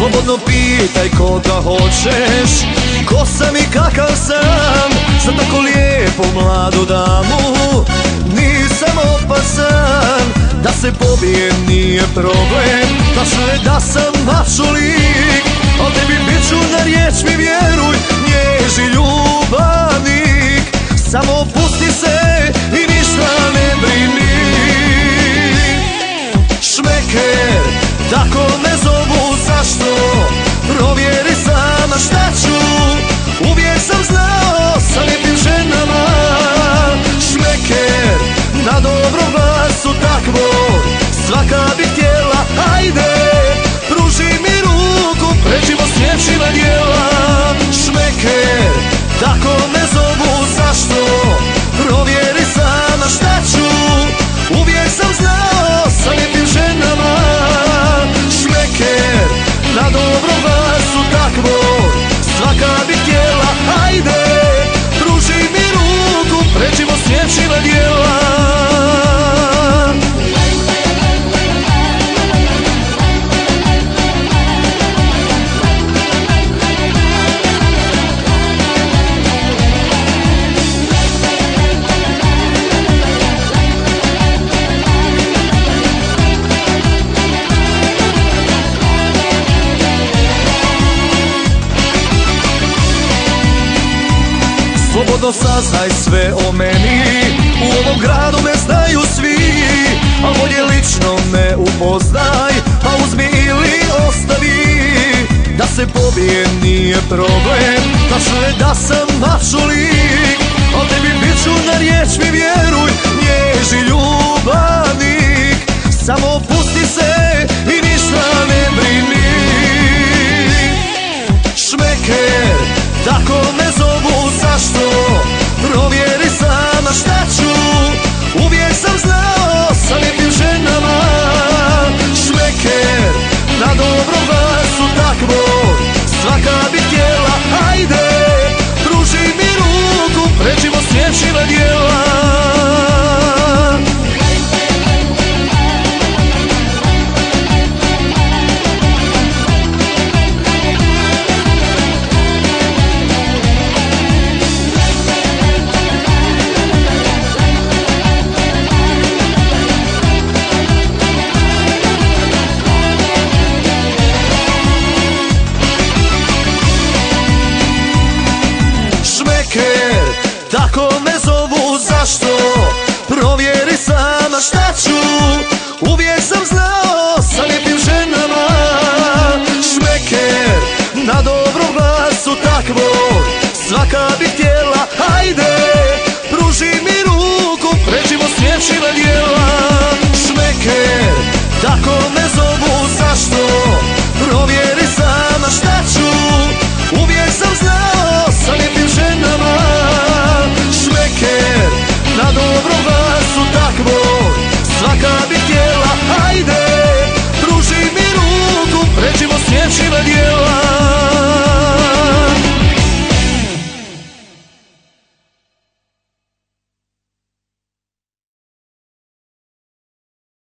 Slobodno pitaj koga hoćeš Ko sam i kakav sam Za tako lijepu mladu damu. Nisam opasan Da se pobijem nije problem Tačno je da sam mačo lik. Al tebi bit ću na riječ mi vjeruj Nježi ljubavnik. Samo pusti se i ništa ne brini. Šmeker, tako Slobodno saznaj sve o meni. U ovom gradu me znaju svi A bolje lično me upoznaj Pa uzmi ili ostavi. Da se pobijem nije problem Tačno je da sam mačo lik? Al tebi bit ću na riječ mi vjeruj provjeri sama šta ću. Uvijek sam znao